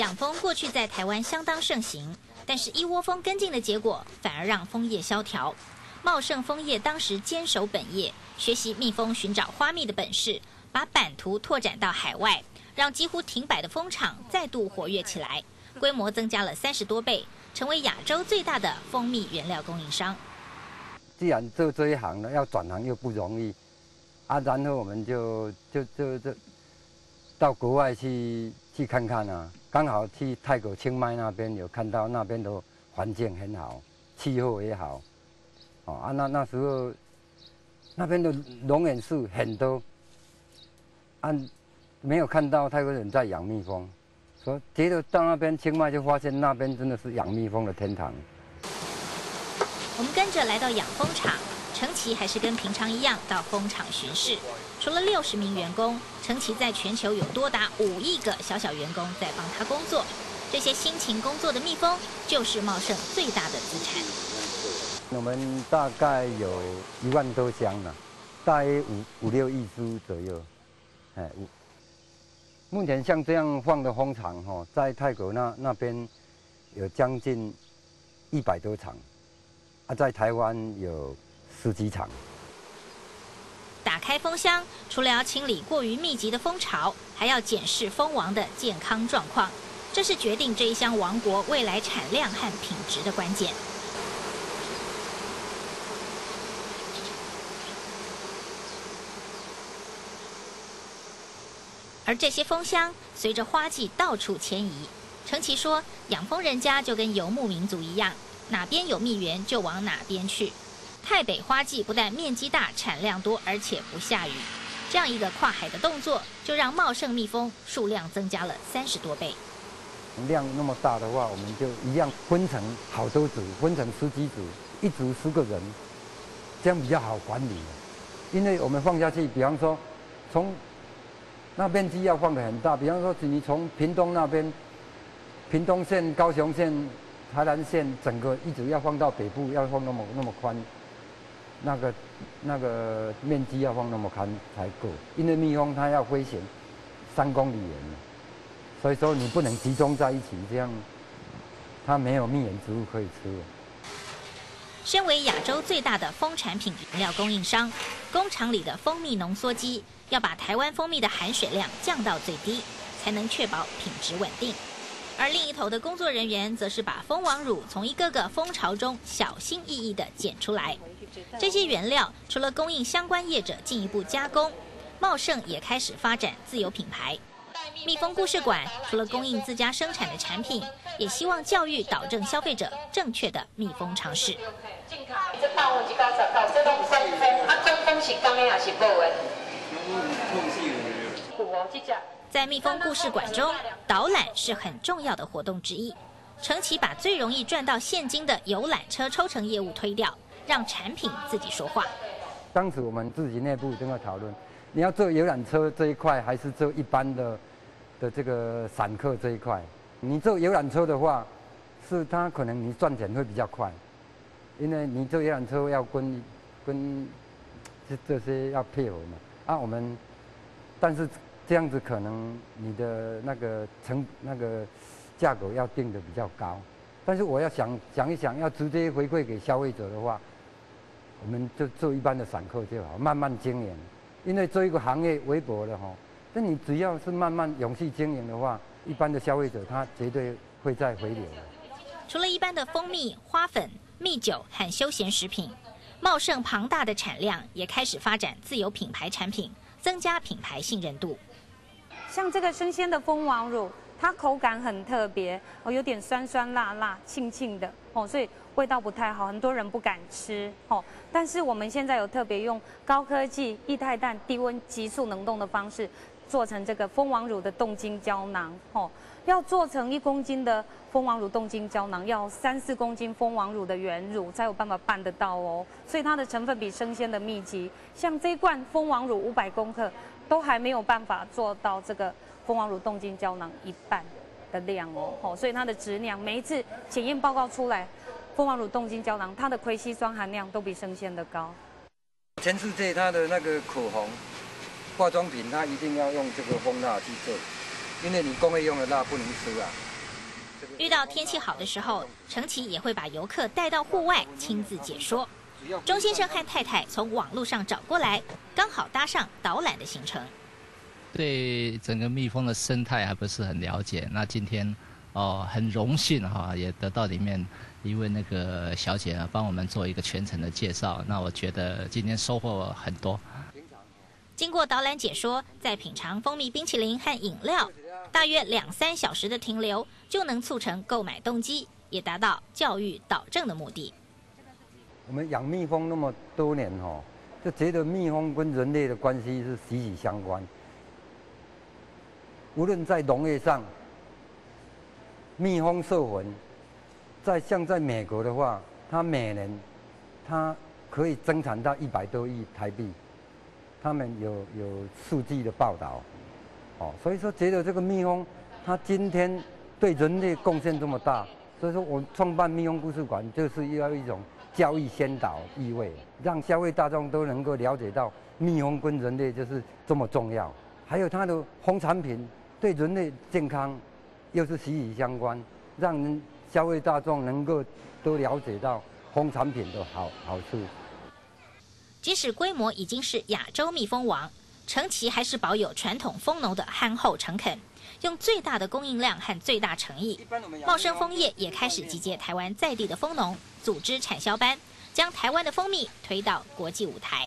养蜂过去在台湾相当盛行，但是一窝蜂跟进的结果，反而让枫叶萧条。茂盛枫叶当时坚守本业，学习蜜蜂寻找花蜜的本事，把版图拓展到海外，让几乎停摆的蜂场再度活跃起来，规模增加了三十多倍，成为亚洲最大的蜂蜜原料供应商。既然做这一行呢，要转行又不容易，啊，然后我们就就就就到国外去去看看啊。刚好去泰国清迈那边有看到那边的环境很好，气候也好，哦啊那那时候那边的龙眼树很多，啊没有看到泰国人在养蜜蜂，说接着到那边清迈就发现那边真的是养蜜蜂的天堂。我们跟着来到养蜂场。陈奇还是跟平常一样到蜂场巡视。除了六十名员工，陈奇在全球有多达五亿个小小员工在帮他工作。这些辛勤工作的蜜蜂，就是茂盛最大的资产。我们大概有一万多箱了，大约五五六亿株左右。哎，目前像这样放的蜂场哈，在泰国那那边有将近一百多场，啊，在台湾有。十几场。开蜂箱，除了要清理过于密集的蜂巢，还要检视蜂王的健康状况，这是决定这一箱王国未来产量和品质的关键。而这些蜂箱随着花季到处迁移。程奇说：“养蜂人家就跟游牧民族一样，哪边有蜜源就往哪边去。”太北花季不但面积大、产量多，而且不下雨，这样一个跨海的动作，就让茂盛蜜蜂数量增加了三十多倍。量那么大的话，我们就一样分成好多组，分成十几组，一组十个人，这样比较好管理。因为我们放下去，比方说从那面积要放的很大，比方说你从屏东那边，屏东县、高雄县、台南县，整个一直要放到北部，要放那么那么宽。那个那个面积要放那么宽才够，因为蜜蜂它要飞行三公里远，所以说你不能集中在一起，这样它没有蜜源植物可以吃。身为亚洲最大的蜂产品原料供应商，工厂里的蜂蜜浓缩机要把台湾蜂蜜的含水量降到最低，才能确保品质稳定。而另一头的工作人员则是把蜂王乳从一个个蜂巢中小心翼翼地捡出来。这些原料除了供应相关业者进一步加工，茂盛也开始发展自有品牌。蜜蜂故事馆除了供应自家生产的产品，也希望教育导正消费者正确的蜜蜂常识。在蜜蜂故事馆中，导览是很重要的活动之一。程奇把最容易赚到现金的游览车抽成业务推掉。让产品自己说话。当时我们自己内部正在讨论，你要做游览车这一块，还是做一般的的这个散客这一块？你做游览车的话，是它可能你赚钱会比较快，因为你做游览车要跟跟这这些要配合嘛。啊，我们但是这样子可能你的那个成那个价格要定的比较高。但是我要想想一想，要直接回馈给消费者的话。我们就做一般的散客就好，慢慢经营。因为做一个行业微薄的哈，那你只要是慢慢勇气经营的话，一般的消费者他绝对会再回流。除了一般的蜂蜜、花粉、蜜酒和休闲食品，茂盛庞大的产量也开始发展自有品牌产品，增加品牌信任度。像这个生鲜的蜂王乳，它口感很特别，哦，有点酸酸辣辣、沁沁的哦，所以。味道不太好，很多人不敢吃哦。但是我们现在有特别用高科技液态氮低温急速冷冻的方式，做成这个蜂王乳的冻精胶囊哦。要做成一公斤的蜂王乳冻精胶囊，要三四公斤蜂王乳的原乳才有办法办得到哦。所以它的成分比生鲜的密集。像这一罐蜂王乳五百公克，都还没有办法做到这个蜂王乳冻精胶囊一半的量哦。哦，所以它的质量每一次检验报告出来。蜂王乳冻精胶囊，它的葵烯酸含量都比生鲜的高。全世界它的那个口红、化妆品，它一定要用这个蜂蜡去做，因为你工业用的蜡不能吃啊。遇到天气好的时候，程奇也会把游客带到户外亲自解说。钟先生和太太从网络上找过来，刚好搭上导览的行程。对整个蜜蜂的生态还不是很了解，那今天哦很荣幸哈，也得到里面一位那个小姐啊帮我们做一个全程的介绍，那我觉得今天收获很多。经过导览解说，在品尝蜂蜜冰淇淋和饮料，大约两三小时的停留就能促成购买动机，也达到教育导正的目的。我们养蜜蜂那么多年哦，就觉得蜜蜂跟人类的关系是息息相关。无论在农业上，蜜蜂授粉，在像在美国的话，它每年它可以增产到一百多亿台币，他们有有数据的报道，哦，所以说觉得这个蜜蜂，它今天对人类贡献这么大，所以说我创办蜜蜂故事馆，就是要一种教育先导意味，让消费大众都能够了解到蜜蜂跟人类就是这么重要，还有它的蜂产品。对人类健康又是息息相关，让人消费大众能够都了解到蜂产品的好好处。即使规模已经是亚洲蜜蜂王，陈奇还是保有传统蜂农的憨厚诚恳，用最大的供应量和最大诚意。茂生蜂业也开始集结台湾在地的蜂农，组织产销班，将台湾的蜂蜜推到国际舞台。